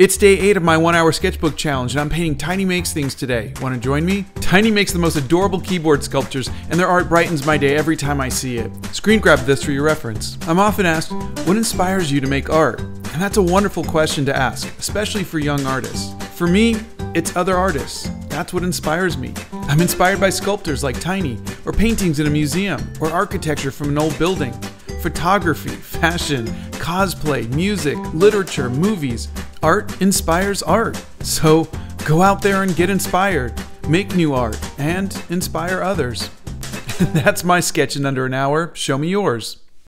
It's day 8 of my 1 hour sketchbook challenge and I'm painting Tiny Makes things today. Want to join me? Tiny makes the most adorable keyboard sculptures and their art brightens my day every time I see it. Screen grab this for your reference. I'm often asked, what inspires you to make art? And that's a wonderful question to ask, especially for young artists. For me, it's other artists. That's what inspires me. I'm inspired by sculptors like Tiny, or paintings in a museum, or architecture from an old building photography, fashion, cosplay, music, literature, movies. Art inspires art. So go out there and get inspired, make new art, and inspire others. That's my sketch in under an hour. Show me yours.